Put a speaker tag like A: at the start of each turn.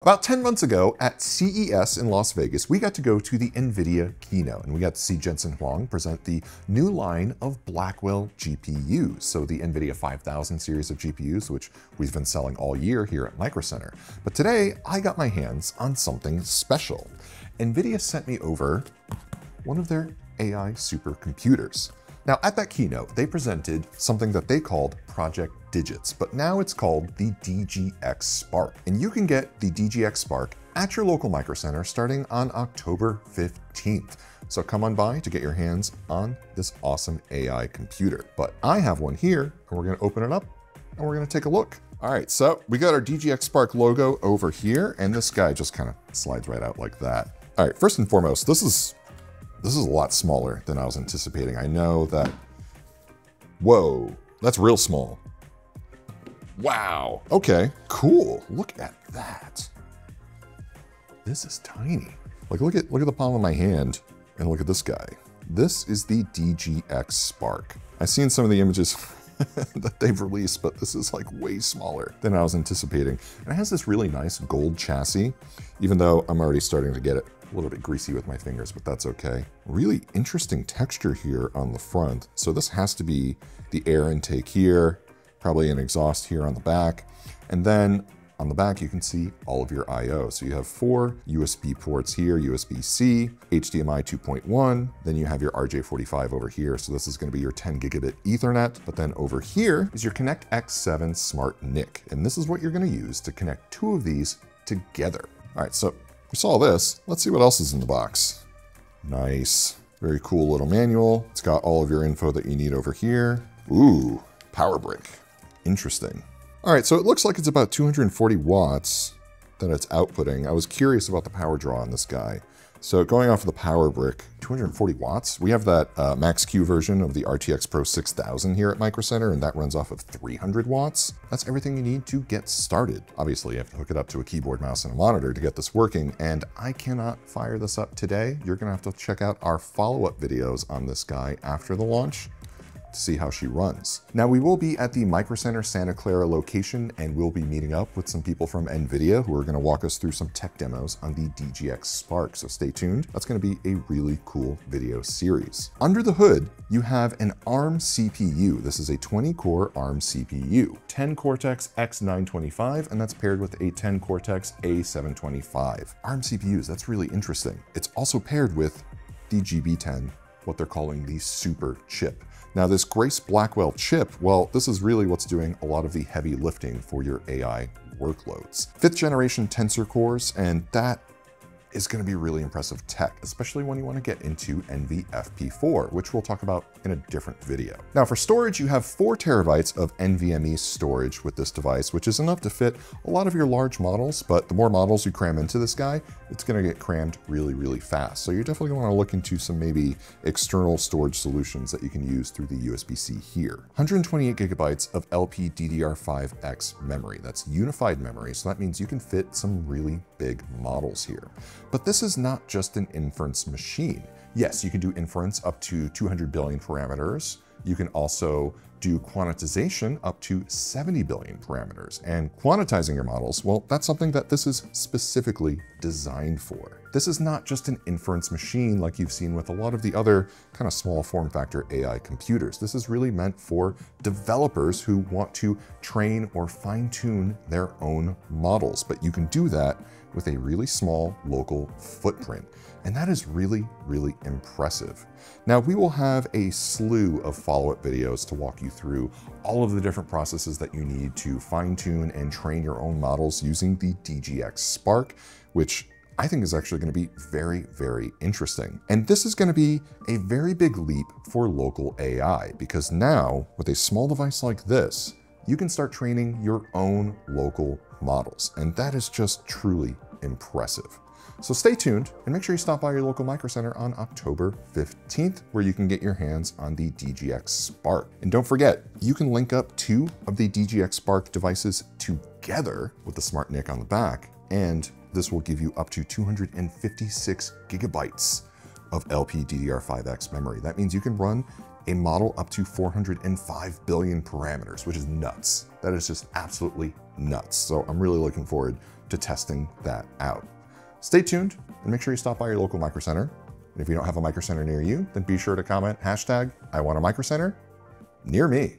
A: About 10 months ago at CES in Las Vegas, we got to go to the NVIDIA keynote and we got to see Jensen Huang present the new line of Blackwell GPUs. So the NVIDIA 5000 series of GPUs, which we've been selling all year here at Micro Center. But today I got my hands on something special. NVIDIA sent me over one of their AI supercomputers. Now, at that keynote, they presented something that they called Project Digits, but now it's called the DGX Spark. And you can get the DGX Spark at your local Micro Center starting on October 15th. So come on by to get your hands on this awesome AI computer. But I have one here, and we're gonna open it up, and we're gonna take a look. All right, so we got our DGX Spark logo over here, and this guy just kind of slides right out like that. All right, first and foremost, this is this is a lot smaller than I was anticipating. I know that, whoa, that's real small. Wow, okay, cool. Look at that. This is tiny. Like look at look at the palm of my hand and look at this guy. This is the DGX Spark. I've seen some of the images that they've released, but this is like way smaller than I was anticipating. And it has this really nice gold chassis, even though I'm already starting to get it a little bit greasy with my fingers, but that's okay. Really interesting texture here on the front. So this has to be the air intake here, probably an exhaust here on the back. And then on the back, you can see all of your I.O. So you have four USB ports here, USB-C, HDMI 2.1, then you have your RJ45 over here. So this is gonna be your 10 gigabit ethernet. But then over here is your Connect X7 Smart NIC. And this is what you're gonna use to connect two of these together. All right, so we saw this. Let's see what else is in the box. Nice. Very cool little manual. It's got all of your info that you need over here. Ooh, power brick. Interesting. All right, so it looks like it's about 240 watts that it's outputting. I was curious about the power draw on this guy. So going off of the power brick, 240 watts. We have that uh, Max-Q version of the RTX Pro 6000 here at Micro Center, and that runs off of 300 watts. That's everything you need to get started. Obviously, you have to hook it up to a keyboard, mouse, and a monitor to get this working, and I cannot fire this up today. You're gonna have to check out our follow-up videos on this guy after the launch to see how she runs. Now we will be at the Micro Center Santa Clara location and we'll be meeting up with some people from NVIDIA who are gonna walk us through some tech demos on the DGX Spark, so stay tuned. That's gonna be a really cool video series. Under the hood, you have an ARM CPU. This is a 20 core ARM CPU, 10 Cortex X925, and that's paired with a 10 Cortex A725. ARM CPUs, that's really interesting. It's also paired with the GB10 what they're calling the super chip. Now this Grace Blackwell chip, well, this is really what's doing a lot of the heavy lifting for your AI workloads. Fifth generation tensor cores, and that is going to be really impressive tech, especially when you want to get into NVFP4, which we'll talk about in a different video. Now for storage, you have four terabytes of NVMe storage with this device, which is enough to fit a lot of your large models, but the more models you cram into this guy, it's going to get crammed really, really fast. So you're definitely going to want to look into some maybe external storage solutions that you can use through the USB-C here. 128 gigabytes of LPDDR5X memory. That's unified memory, so that means you can fit some really big models here. But this is not just an inference machine. Yes, you can do inference up to 200 billion parameters. You can also do quantization up to 70 billion parameters. And quantizing your models, well, that's something that this is specifically designed for. This is not just an inference machine like you've seen with a lot of the other kind of small form factor AI computers. This is really meant for developers who want to train or fine tune their own models, but you can do that with a really small local footprint. And that is really, really impressive. Now we will have a slew of follow-up videos to walk you through all of the different processes that you need to fine tune and train your own models using the DGX Spark, which I think is actually going to be very, very interesting. And this is going to be a very big leap for local AI because now with a small device like this, you can start training your own local models. And that is just truly impressive. So stay tuned and make sure you stop by your local Micro Center on October 15th, where you can get your hands on the DGX Spark. And don't forget, you can link up two of the DGX Spark devices together with the Smart NIC on the back, and this will give you up to 256 gigabytes of LPDDR5X memory. That means you can run a model up to 405 billion parameters, which is nuts. That is just absolutely nuts. So I'm really looking forward to testing that out. Stay tuned and make sure you stop by your local Micro Center. And if you don't have a Micro Center near you, then be sure to comment hashtag I want a Micro Center near me.